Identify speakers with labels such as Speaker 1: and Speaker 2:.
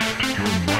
Speaker 1: Test your